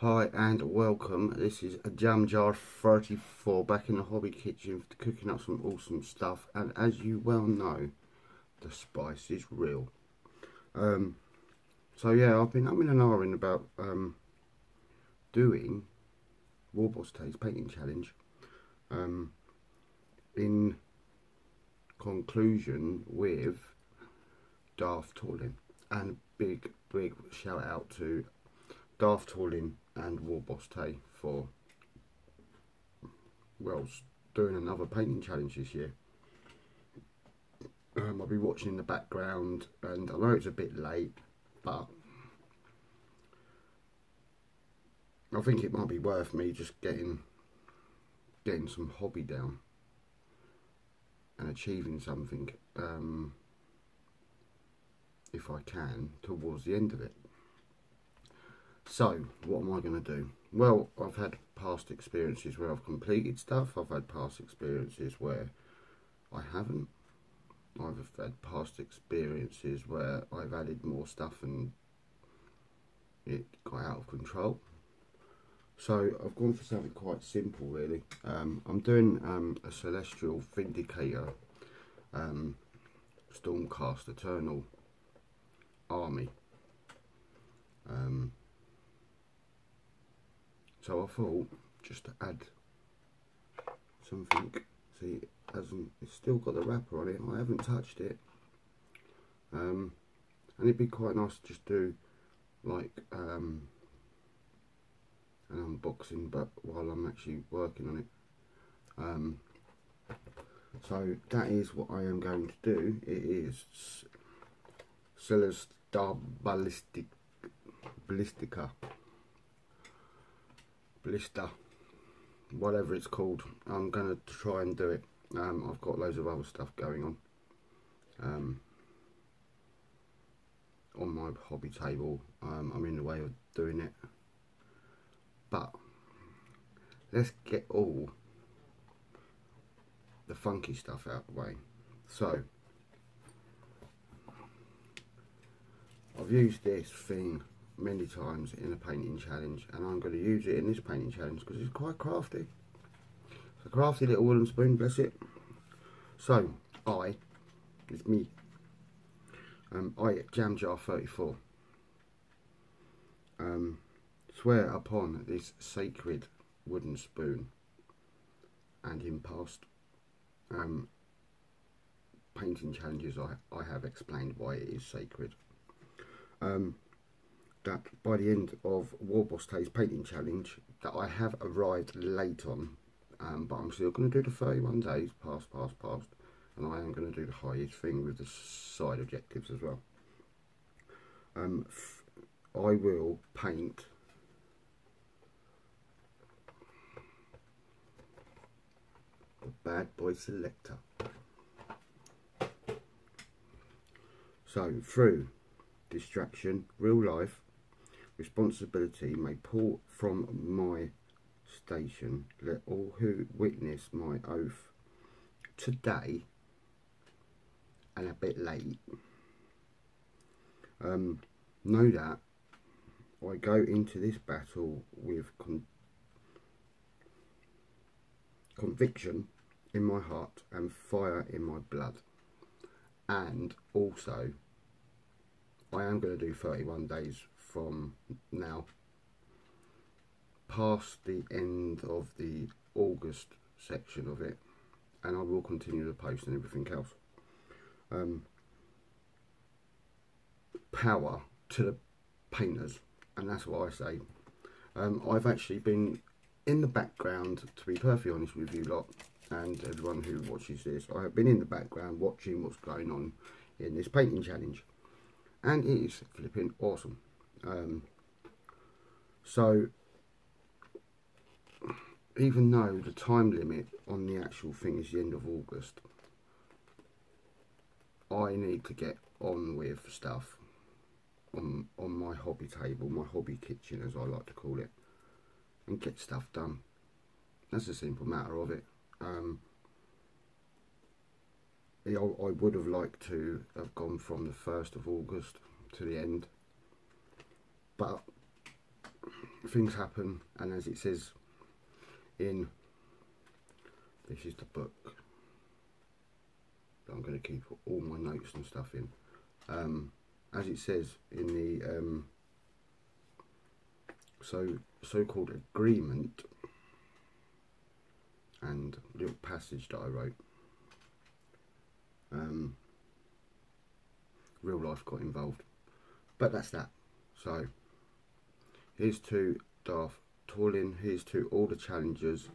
Hi and welcome. This is a Jam Jar 34 back in the hobby kitchen cooking up some awesome stuff. And as you well know, the spice is real. Um, so yeah, I've been I'm in an ahhing about um, doing Warboss Tay's painting challenge. Um, in conclusion with Daft Tooling and big big shout out to Daft Tooling and Warboss Tay for well doing another painting challenge this year. Um, I'll be watching in the background and I know it's a bit late but I think it might be worth me just getting getting some hobby down and achieving something um, if I can towards the end of it. So, what am I going to do? Well, I've had past experiences where I've completed stuff. I've had past experiences where I haven't. I've had past experiences where I've added more stuff and it got out of control. So I've gone for something quite simple really. Um, I'm doing um, a Celestial Vindicator um, Stormcast Eternal Army. Um, so I thought just to add something. See, it hasn't. It's still got the wrapper on it. I haven't touched it. Um, and it'd be quite nice to just do like um, an unboxing, but while I'm actually working on it. Um, so that is what I am going to do. It is Celestar Ballistic Ballistica blister whatever it's called. I'm gonna try and do it. Um, I've got loads of other stuff going on. Um, on my hobby table um, I'm in the way of doing it. But let's get all the funky stuff out of the way. So I've used this thing many times in a painting challenge and I'm going to use it in this painting challenge because it's quite crafty. It's a crafty little wooden spoon, bless it. So, I, it's me, um, I, Jam Jar 34, um, swear upon this sacred wooden spoon and in past um, painting challenges I, I have explained why it is sacred. Um, that by the end of Warboss Tay's painting challenge that I have arrived late on. Um, but I'm still going to do the 31 days past past past. And I am going to do the highest thing with the side objectives as well. Um, I will paint the bad boy selector. So through distraction real life responsibility may pull from my station. Let all who witness my oath today and a bit late um, know that I go into this battle with con conviction in my heart and fire in my blood and also I am going to do 31 days from now past the end of the August section of it and I will continue the post and everything else. Um, power to the painters and that's what I say. Um, I've actually been in the background to be perfectly honest with you lot and everyone who watches this I have been in the background watching what's going on in this painting challenge and it is flipping awesome um, so, even though the time limit on the actual thing is the end of August, I need to get on with stuff on on my hobby table, my hobby kitchen as I like to call it, and get stuff done. That's a simple matter of it. Um, I, I would have liked to have gone from the 1st of August to the end but things happen, and as it says in this is the book that I'm going to keep all my notes and stuff in. Um, as it says in the um, so so-called agreement and little passage that I wrote. Um, real life got involved, but that's that. So here's to Darth Torlin. Here's to all the challengers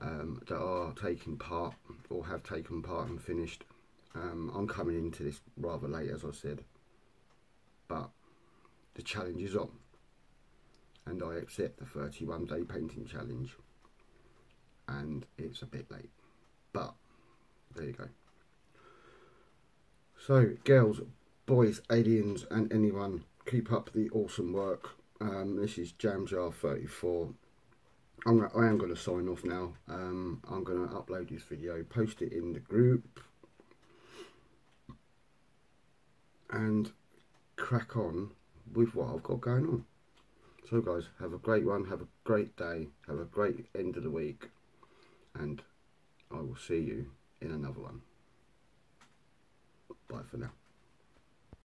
um, that are taking part or have taken part and finished. Um, I'm coming into this rather late, as I said, but the challenge is on, and I accept the 31 day painting challenge. And it's a bit late, but there you go. So, girls, boys, aliens, and anyone, keep up the awesome work. Um, this is Jamjar 34. I'm I am going to sign off now. Um, I'm going to upload this video, post it in the group, and crack on with what I've got going on. So, guys, have a great one. Have a great day. Have a great end of the week. And I will see you in another one. Bye for now.